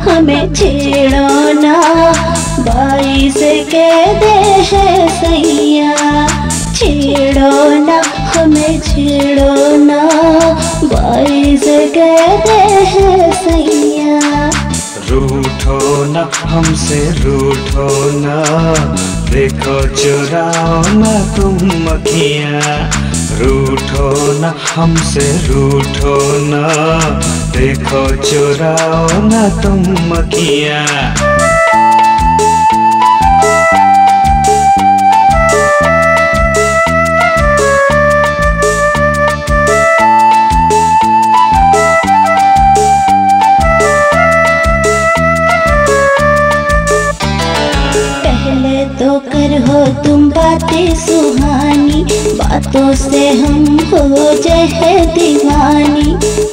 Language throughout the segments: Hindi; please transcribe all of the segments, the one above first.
हमें छेड़ो ना। बाईस के दे है सैया, छेड़ो ना, हमें छेड़ो ना। बाईस के दे है सैया। रूठो न, हमसे रूठो न। देखो चुराओ न तुम मखिया रूठो न, हमसे रूठो न। देखो चुराओ न तुम मखिया तो तुम बातें सुहानी, बातों से हम हो जाए दीवानी।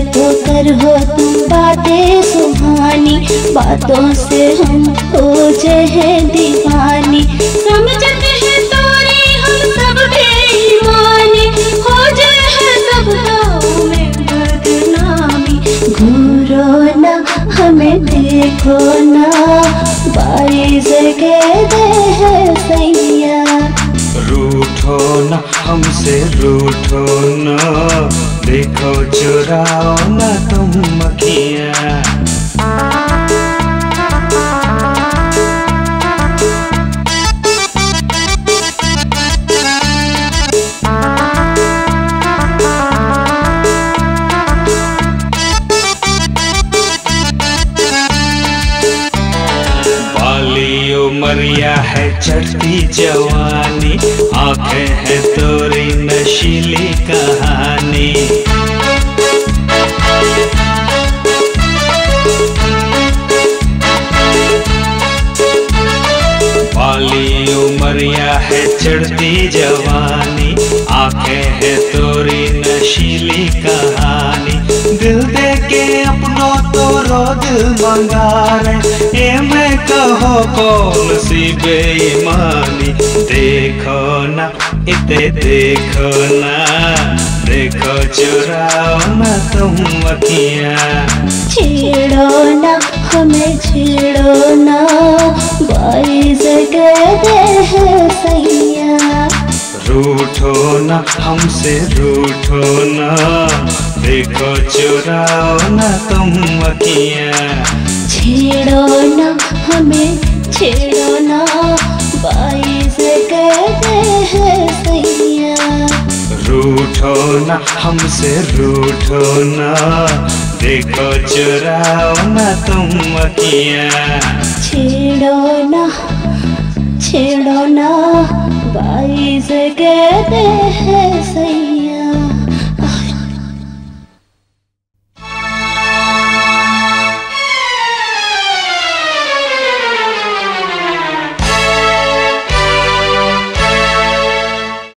तो कर हो तुम बातें सुहानी, बातों से हम हो जाए दीवानी समझते हैं तोरी, हम सब हो जाए सब में बदनामी। घूरो ना, हमें देखो ना। बाईस के दे है सैया। रूठो न, हमसे रूठो न। देखो चुराओ न तुम मखिया। उमरिया है चढ़ती जवानी आँखें है तोरी नशीली कहानी। उमरिया है चढ़ती जवानी, आँखें है तोरी नशीली कहानी। दिल दे के अपनों तो रो दिल मंगा ए मैं कहो कौन सी बेईमानी? देखो ना, इते देखो ना। देखो चुराओ ना तुम अखियाँ छेड़ो ना, हमें छेड़ो ना। रूठो न हमसे रूठो न। देखो चुराओ न तुम अखियाँ छेड़ो ना हमें छेड़ो ना। बाईस के दे है सैया। रूठो न हमसे रूठो न। देखो चुराओ न तुम अखियाँ छेड़ो ना छेड़ो ना। बाईस से कहते है